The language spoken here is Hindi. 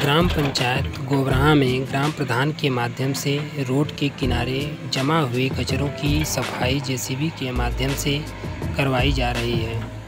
ग्राम पंचायत गोबराहा में ग्राम प्रधान के माध्यम से रोड के किनारे जमा हुए कचरों की सफ़ाई जेसीबी के माध्यम से करवाई जा रही है।